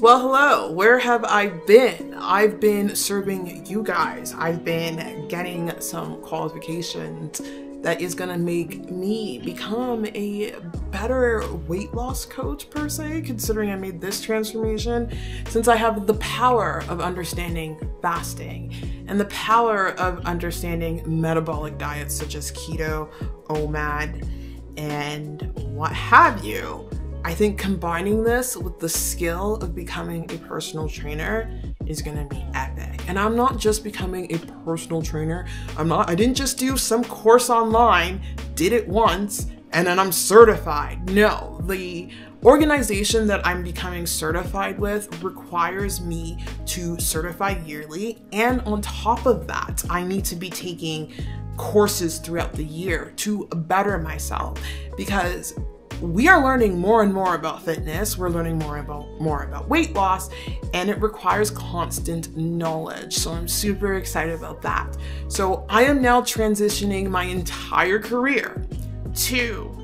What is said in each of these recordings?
Well, hello. Where have I been? I've been serving you guys. I've been getting some qualifications that is gonna make me become a better weight loss coach per se, considering I made this transformation, since I have the power of understanding fasting and the power of understanding metabolic diets such as keto, OMAD, and what have you. I think combining this with the skill of becoming a personal trainer is gonna be epic. And I'm not just becoming a personal trainer. I'm not, I didn't just do some course online, did it once, and then I'm certified. No, the organization that I'm becoming certified with requires me to certify yearly. And on top of that, I need to be taking courses throughout the year to better myself because we are learning more and more about fitness. We're learning more about more about weight loss, and it requires constant knowledge. So I'm super excited about that. So I am now transitioning my entire career to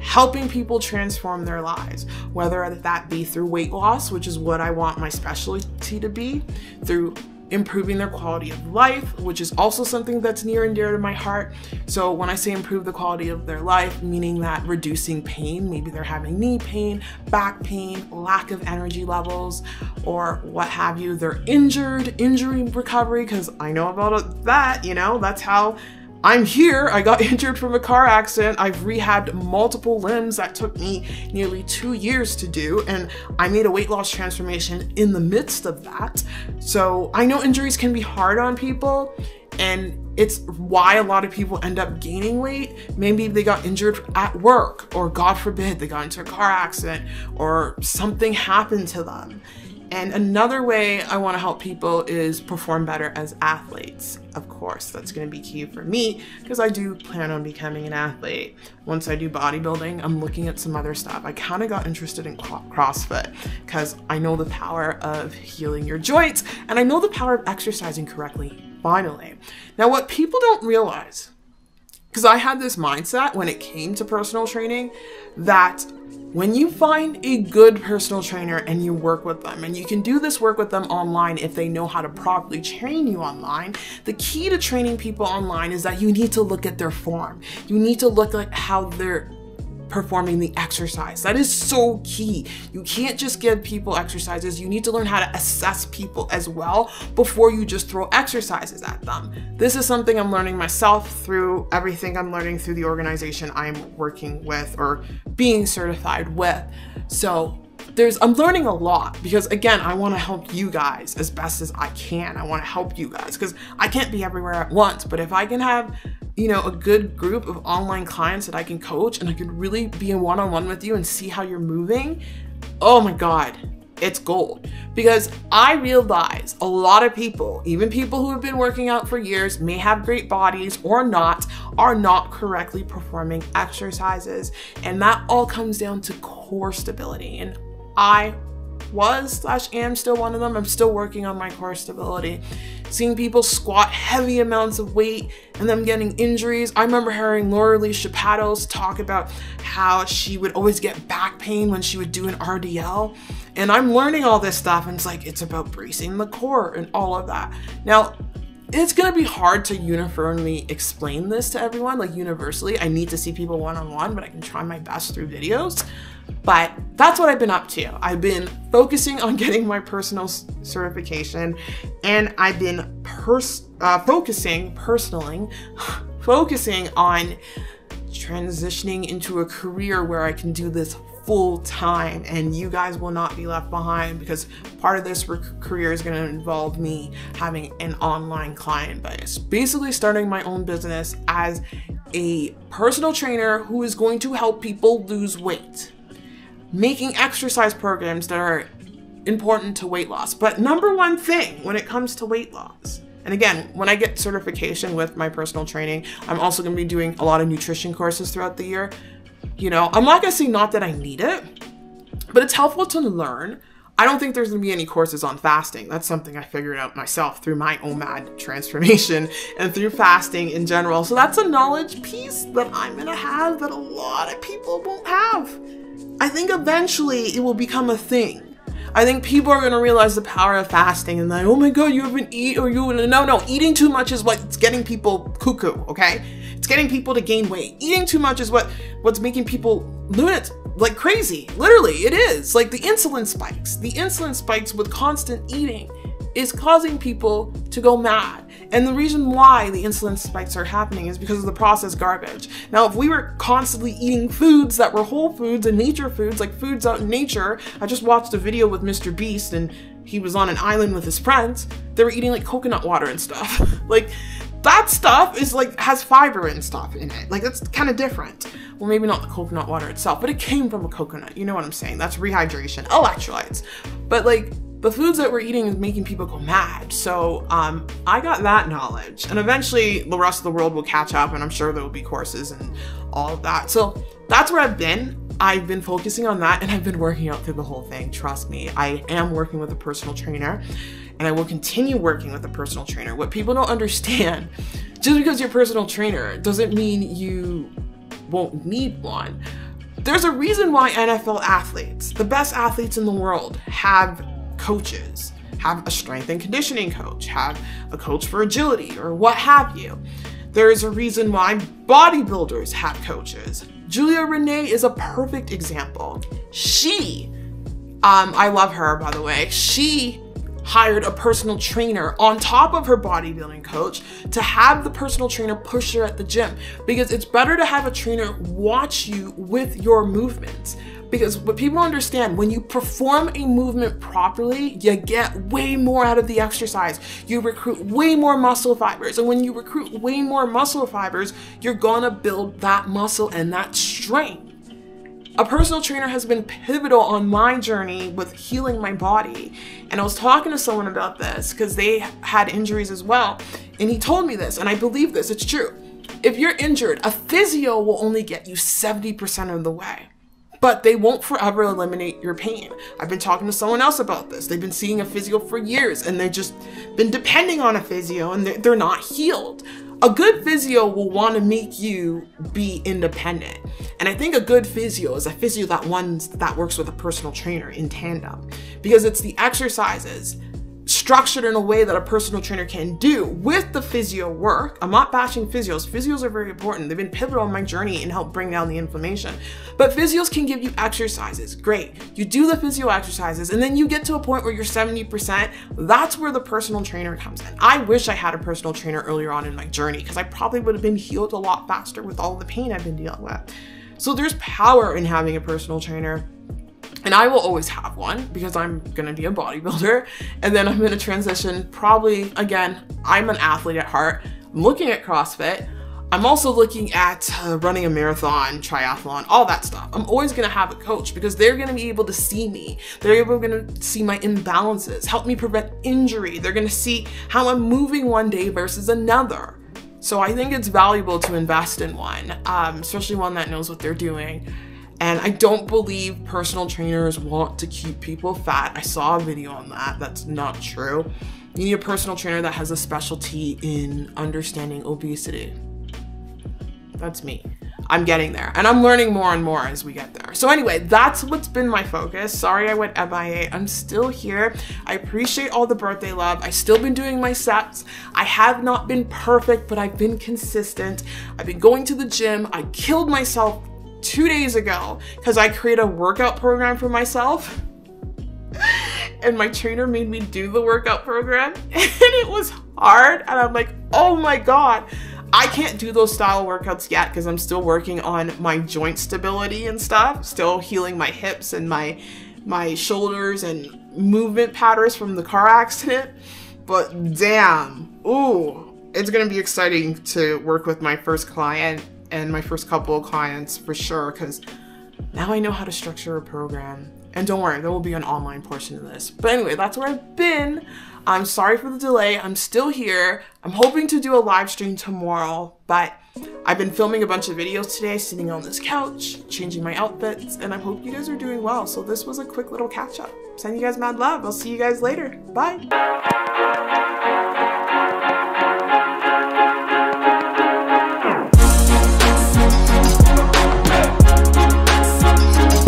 helping people transform their lives, whether that be through weight loss, which is what I want my specialty to be, through improving their quality of life, which is also something that's near and dear to my heart. So, when I say improve the quality of their life, meaning that reducing pain, maybe they're having knee pain, back pain, lack of energy levels, or what have you, they're injured, injury recovery, because I know about that, you know, that's how I'm here. I got injured from a car accident. I've rehabbed multiple limbs that took me nearly two years to do, and I made a weight loss transformation in the midst of that. So I know injuries can be hard on people, and it's why a lot of people end up gaining weight. Maybe they got injured at work, or God forbid, they got into a car accident, or something happened to them. And another way I want to help people is perform better as athletes. Of course, that's going to be key for me because I do plan on becoming an athlete. Once I do bodybuilding, I'm looking at some other stuff. I kind of got interested in CrossFit because I know the power of healing your joints and I know the power of exercising correctly, finally. Now, what people don't realize, because I had this mindset when it came to personal training that when you find a good personal trainer and you work with them, and you can do this work with them online if they know how to properly train you online, the key to training people online is that you need to look at their form. You need to look at how they're performing the exercise. That is so key. You can't just give people exercises. You need to learn how to assess people as well before you just throw exercises at them. This is something I'm learning myself through everything I'm learning through the organization I'm working with or being certified with. So there's I'm learning a lot because again, I want to help you guys as best as I can. I want to help you guys because I can't be everywhere at once, but if I can have you know, a good group of online clients that I can coach and I could really be in one on one with you and see how you're moving, oh my God, it's gold. Because I realize a lot of people, even people who have been working out for years, may have great bodies or not, are not correctly performing exercises. And that all comes down to core stability. And I was slash am still one of them. I'm still working on my core stability. Seeing people squat heavy amounts of weight and them getting injuries. I remember hearing Laura Lee Chapados talk about how she would always get back pain when she would do an RDL. And I'm learning all this stuff and it's like it's about bracing the core and all of that. Now, it's gonna be hard to uniformly explain this to everyone, like universally. I need to see people one on one, but I can try my best through videos. But that's what I've been up to. I've been focusing on getting my personal certification and I've been pers- uh, focusing, personally, focusing on transitioning into a career where I can do this full time and you guys will not be left behind because part of this career is going to involve me having an online client base. Basically, starting my own business as a personal trainer who is going to help people lose weight making exercise programs that are important to weight loss. But number one thing when it comes to weight loss, and again, when I get certification with my personal training, I'm also going to be doing a lot of nutrition courses throughout the year. You know, I'm not to say not that I need it, but it's helpful to learn. I don't think there's going to be any courses on fasting. That's something I figured out myself through my OMAD transformation and through fasting in general. So that's a knowledge piece that I'm going to have that a lot of people won't have. I think eventually it will become a thing. I think people are gonna realize the power of fasting and like, oh my god, you haven't eat or you no no, eating too much is what's getting people cuckoo, okay? It's getting people to gain weight. Eating too much is what what's making people lunatic like crazy. Literally, it is. Like the insulin spikes. The insulin spikes with constant eating is causing people to go mad. And the reason why the insulin spikes are happening is because of the processed garbage. Now, if we were constantly eating foods that were whole foods and nature foods, like foods out in nature, I just watched a video with Mr. Beast and he was on an island with his friends. They were eating like coconut water and stuff. like that stuff is like has fiber and stuff in it. Like that's kind of different. Well, maybe not the coconut water itself, but it came from a coconut. You know what I'm saying? That's rehydration, electrolytes. But like the foods that we're eating is making people go mad. So um, I got that knowledge. And eventually the rest of the world will catch up and I'm sure there will be courses and all of that. So that's where I've been. I've been focusing on that and I've been working out through the whole thing. Trust me, I am working with a personal trainer and I will continue working with a personal trainer. What people don't understand, just because you're a personal trainer doesn't mean you won't need one. There's a reason why NFL athletes, the best athletes in the world, have coaches, have a strength and conditioning coach, have a coach for agility, or what have you. There is a reason why bodybuilders have coaches. Julia Renee is a perfect example. She, um, I love her by the way, she hired a personal trainer on top of her bodybuilding coach to have the personal trainer push her at the gym because it's better to have a trainer watch you with your movements because what people understand, when you perform a movement properly, you get way more out of the exercise. You recruit way more muscle fibers. And when you recruit way more muscle fibers, you're gonna build that muscle and that strength. A personal trainer has been pivotal on my journey with healing my body. And I was talking to someone about this because they had injuries as well. And he told me this, and I believe this, it's true. If you're injured, a physio will only get you 70% of the way but they won't forever eliminate your pain. I've been talking to someone else about this. They've been seeing a physio for years and they've just been depending on a physio and they're not healed. A good physio will want to make you be independent. And I think a good physio is a physio that ones that works with a personal trainer in tandem because it's the exercises structured in a way that a personal trainer can do with the physio work. I'm not bashing physios. Physios are very important. They've been pivotal in my journey and help bring down the inflammation. But physios can give you exercises. Great. You do the physio exercises and then you get to a point where you're 70%. That's where the personal trainer comes in. I wish I had a personal trainer earlier on in my journey because I probably would have been healed a lot faster with all the pain I've been dealing with. So there's power in having a personal trainer. And I will always have one because I'm gonna be a bodybuilder. And then I'm gonna transition probably, again, I'm an athlete at heart. I'm looking at CrossFit. I'm also looking at uh, running a marathon, triathlon, all that stuff. I'm always gonna have a coach because they're gonna be able to see me. They're able gonna see my imbalances, help me prevent injury. They're gonna see how I'm moving one day versus another. So I think it's valuable to invest in one, um, especially one that knows what they're doing. And I don't believe personal trainers want to keep people fat. I saw a video on that. That's not true. You need a personal trainer that has a specialty in understanding obesity. That's me. I'm getting there and I'm learning more and more as we get there. So anyway, that's what's been my focus. Sorry I went MIA. I'm still here. I appreciate all the birthday love. I still been doing my sets. I have not been perfect, but I've been consistent. I've been going to the gym. I killed myself two days ago because I create a workout program for myself. and my trainer made me do the workout program and it was hard and I'm like, "Oh my god, I can't do those style workouts yet because I'm still working on my joint stability and stuff, still healing my hips and my my shoulders and movement patterns from the car accident. But damn, ooh, it's gonna be exciting to work with my first client and my first couple of clients for sure because now I know how to structure a program. And don't worry, there will be an online portion of this. But anyway, that's where I've been. I'm sorry for the delay. I'm still here. I'm hoping to do a live stream tomorrow, but I've been filming a bunch of videos today, sitting on this couch, changing my outfits, and I hope you guys are doing well. So this was a quick little catch up. Send you guys mad love. I'll see you guys later. Bye.